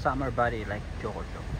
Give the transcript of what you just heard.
summer body like Jojo.